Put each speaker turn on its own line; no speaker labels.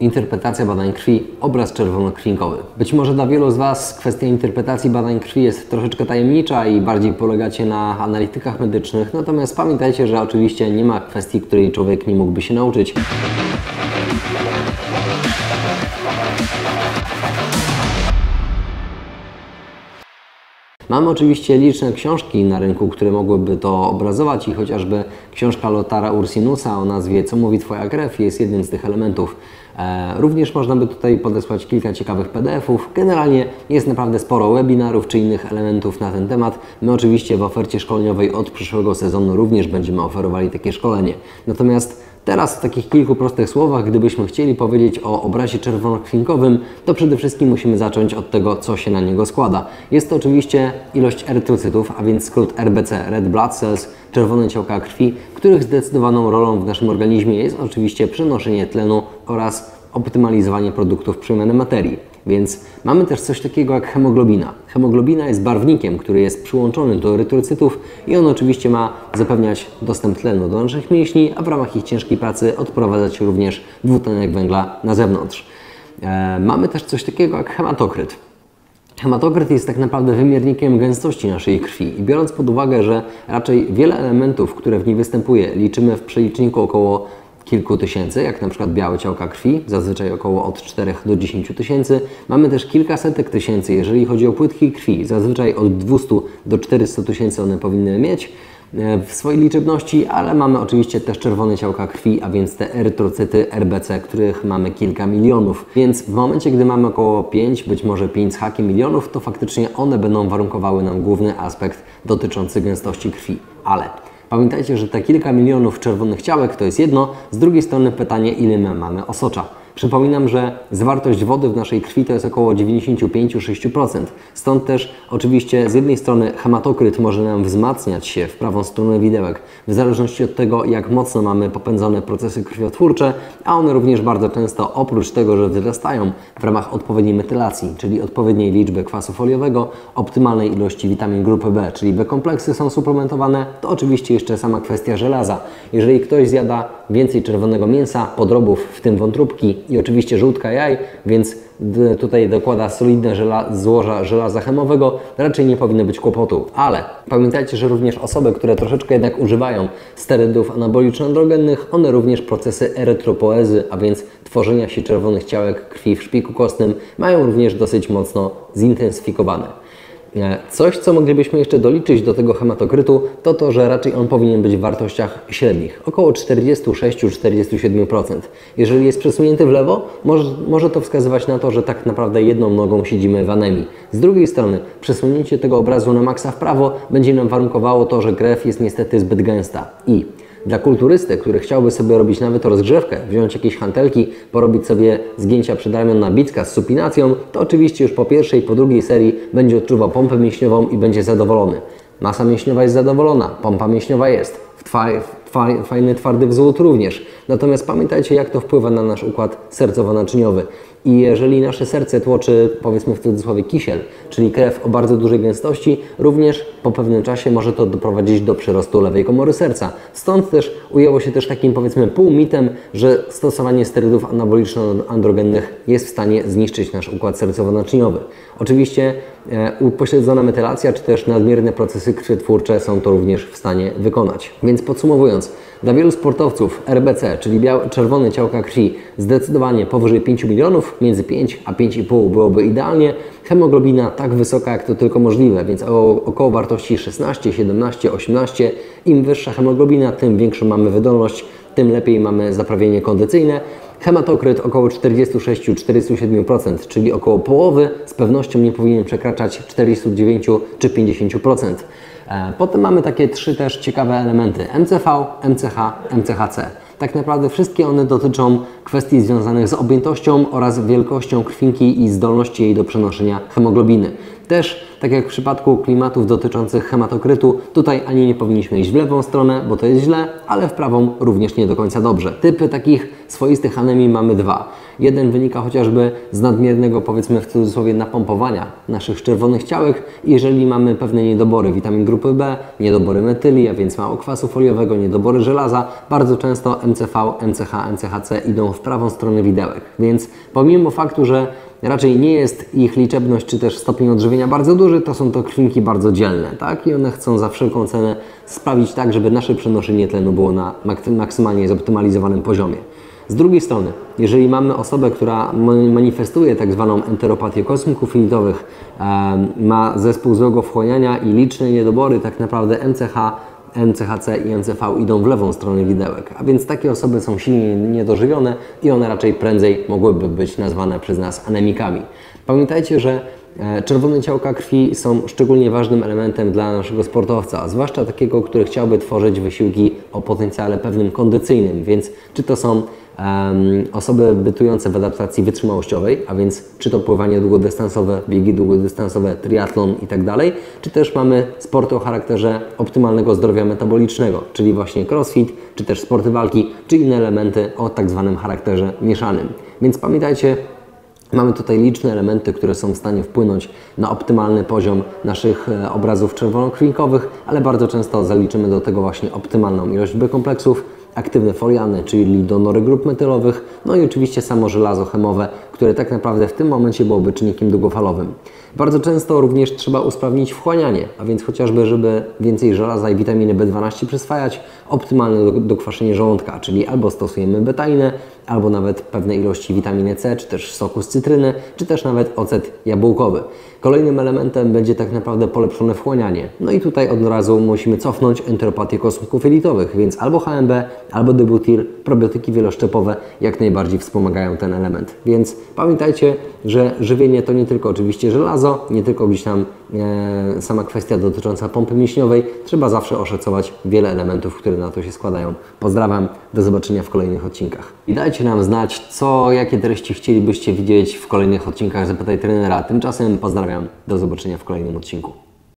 Interpretacja badań krwi, obraz czerwonokrwinkowy. Być może dla wielu z Was kwestia interpretacji badań krwi jest troszeczkę tajemnicza i bardziej polegacie na analitykach medycznych, natomiast pamiętajcie, że oczywiście nie ma kwestii, której człowiek nie mógłby się nauczyć. Mamy oczywiście liczne książki na rynku, które mogłyby to obrazować i chociażby książka Lotara Ursinusa o nazwie Co mówi Twoja krew jest jednym z tych elementów. E, również można by tutaj podesłać kilka ciekawych PDF-ów. Generalnie jest naprawdę sporo webinarów czy innych elementów na ten temat. My oczywiście w ofercie szkoleniowej od przyszłego sezonu również będziemy oferowali takie szkolenie. Natomiast Teraz w takich kilku prostych słowach, gdybyśmy chcieli powiedzieć o obrazie czerwonokrwinkowym, to przede wszystkim musimy zacząć od tego, co się na niego składa. Jest to oczywiście ilość erytrocytów, a więc skrót RBC, Red Blood Cells, czerwone ciałka krwi, których zdecydowaną rolą w naszym organizmie jest oczywiście przenoszenie tlenu oraz optymalizowanie produktów przemiany materii. Więc mamy też coś takiego jak hemoglobina. Hemoglobina jest barwnikiem, który jest przyłączony do erytrocytów i on oczywiście ma zapewniać dostęp tlenu do naszych mięśni, a w ramach ich ciężkiej pracy odprowadzać również dwutlenek węgla na zewnątrz. E, mamy też coś takiego jak hematokryt. Hematokryt jest tak naprawdę wymiernikiem gęstości naszej krwi i biorąc pod uwagę, że raczej wiele elementów, które w niej występuje, liczymy w przeliczniku około kilku tysięcy, jak na przykład białe ciałka krwi, zazwyczaj około od 4 do 10 tysięcy. Mamy też kilkasetek tysięcy, jeżeli chodzi o płytki krwi, zazwyczaj od 200 do 400 tysięcy one powinny mieć e, w swojej liczebności, ale mamy oczywiście też czerwone ciałka krwi, a więc te erytrocyty RBC, których mamy kilka milionów. Więc w momencie, gdy mamy około 5, być może 5 z hakiem milionów, to faktycznie one będą warunkowały nam główny aspekt dotyczący gęstości krwi. Ale Pamiętajcie, że te kilka milionów czerwonych ciałek to jest jedno, z drugiej strony pytanie, ile my mamy osocza. Przypominam, że zawartość wody w naszej krwi to jest około 95-6%. Stąd też oczywiście z jednej strony hematokryt może nam wzmacniać się w prawą stronę widełek, w zależności od tego, jak mocno mamy popędzone procesy krwiotwórcze, a one również bardzo często oprócz tego, że wzrastają w ramach odpowiedniej metylacji, czyli odpowiedniej liczby kwasu foliowego, optymalnej ilości witamin grupy B, czyli B kompleksy są suplementowane, to oczywiście jeszcze sama kwestia żelaza. Jeżeli ktoś zjada więcej czerwonego mięsa, podrobów, w tym wątróbki i oczywiście żółtka jaj, więc tutaj dokłada solidne żela złoża żelaza chemowego, raczej nie powinno być kłopotu. Ale pamiętajcie, że również osoby, które troszeczkę jednak używają sterydów anaboliczno-androgennych, one również procesy erytropoezy, a więc tworzenia się czerwonych ciałek krwi w szpiku kostnym, mają również dosyć mocno zintensyfikowane. E, coś, co moglibyśmy jeszcze doliczyć do tego hematokrytu, to to, że raczej on powinien być w wartościach średnich, około 46-47%. Jeżeli jest przesunięty w lewo, może, może to wskazywać na to, że tak naprawdę jedną nogą siedzimy w anemii. Z drugiej strony, przesunięcie tego obrazu na maksa w prawo będzie nam warunkowało to, że krew jest niestety zbyt gęsta. I dla kulturysty, który chciałby sobie robić nawet rozgrzewkę, wziąć jakieś hantelki, porobić sobie zgięcia przedramion na bicka z supinacją, to oczywiście już po pierwszej i po drugiej serii będzie odczuwał pompę mięśniową i będzie zadowolony. Masa mięśniowa jest zadowolona, pompa mięśniowa jest, fajny twardy wzłód również. Natomiast pamiętajcie, jak to wpływa na nasz układ sercowo-naczyniowy. I jeżeli nasze serce tłoczy, powiedzmy w cudzysłowie, kisiel, czyli krew o bardzo dużej gęstości, również po pewnym czasie może to doprowadzić do przyrostu lewej komory serca. Stąd też ujęło się też takim, powiedzmy, półmitem, że stosowanie sterydów anaboliczno-androgennych jest w stanie zniszczyć nasz układ sercowo-naczyniowy. Oczywiście upośledzona metylacja, czy też nadmierne procesy krwiotwórcze są to również w stanie wykonać. Więc podsumowując, dla wielu sportowców RBC, czyli czerwone ciałka krwi, zdecydowanie powyżej 5 milionów, między 5 a 5,5 byłoby idealnie. Hemoglobina tak wysoka, jak to tylko możliwe, więc około wartości 16, 17, 18. Im wyższa hemoglobina, tym większą mamy wydolność, tym lepiej mamy zaprawienie kondycyjne. Hematokryt około 46-47%, czyli około połowy, z pewnością nie powinien przekraczać 49 czy 50%. E, potem mamy takie trzy też ciekawe elementy MCV, MCH, MCHC. Tak naprawdę wszystkie one dotyczą kwestii związanych z objętością oraz wielkością krwinki i zdolności jej do przenoszenia hemoglobiny. Też, tak jak w przypadku klimatów dotyczących hematokrytu, tutaj ani nie powinniśmy iść w lewą stronę, bo to jest źle, ale w prawą również nie do końca dobrze. Typy takich swoistych anemii mamy dwa. Jeden wynika chociażby z nadmiernego, powiedzmy w cudzysłowie, napompowania naszych czerwonych ciałek. Jeżeli mamy pewne niedobory witamin grupy B, niedobory metyli, a więc mało kwasu foliowego, niedobory żelaza, bardzo często MCV, MCH, MCHC idą w prawą stronę widełek. Więc pomimo faktu, że raczej nie jest ich liczebność czy też stopień odżywienia bardzo duży, to są to krwinki bardzo dzielne, tak? I one chcą za wszelką cenę sprawić tak, żeby nasze przenoszenie tlenu było na maksymalnie zoptymalizowanym poziomie. Z drugiej strony, jeżeli mamy osobę, która manifestuje tak zwaną enteropatię kosmków filitowych, ma zespół złego wchłaniania i liczne niedobory, tak naprawdę MCH, MCHC i MCV idą w lewą stronę widełek, a więc takie osoby są silnie niedożywione i one raczej prędzej mogłyby być nazwane przez nas anemikami. Pamiętajcie, że e, Czerwone ciałka krwi są szczególnie ważnym elementem dla naszego sportowca, zwłaszcza takiego, który chciałby tworzyć wysiłki o potencjale pewnym kondycyjnym, więc czy to są osoby bytujące w adaptacji wytrzymałościowej, a więc czy to pływanie długodystansowe, biegi długodystansowe, triatlon i tak czy też mamy sporty o charakterze optymalnego zdrowia metabolicznego, czyli właśnie crossfit, czy też sporty walki, czy inne elementy o tak zwanym charakterze mieszanym. Więc pamiętajcie, Mamy tutaj liczne elementy, które są w stanie wpłynąć na optymalny poziom naszych e, obrazów czerwonokrwinkowych, ale bardzo często zaliczymy do tego właśnie optymalną ilość B kompleksów, aktywne foliany, czyli donory grup metylowych, no i oczywiście samo żelazo chemowe, które tak naprawdę w tym momencie byłoby czynnikiem długofalowym. Bardzo często również trzeba usprawnić wchłanianie, a więc chociażby, żeby więcej żelaza i witaminy B12 przyswajać, optymalne dokwaszenie żołądka, czyli albo stosujemy betainę, albo nawet pewne ilości witaminy C, czy też soku z cytryny, czy też nawet ocet jabłkowy. Kolejnym elementem będzie tak naprawdę polepszone wchłanianie. No i tutaj od razu musimy cofnąć enteropatię kosmków jelitowych, więc albo HMB, albo debutir, probiotyki wieloszczepowe jak najbardziej wspomagają ten element. Więc pamiętajcie, że żywienie to nie tylko oczywiście żelazo, nie tylko gdzieś tam e, sama kwestia dotycząca pompy mięśniowej. Trzeba zawsze oszacować wiele elementów, które na to się składają. Pozdrawiam, do zobaczenia w kolejnych odcinkach. I dajcie nam znać, co, jakie treści chcielibyście widzieć w kolejnych odcinkach Zapytaj Trenera. Tymczasem pozdrawiam, do zobaczenia w kolejnym odcinku.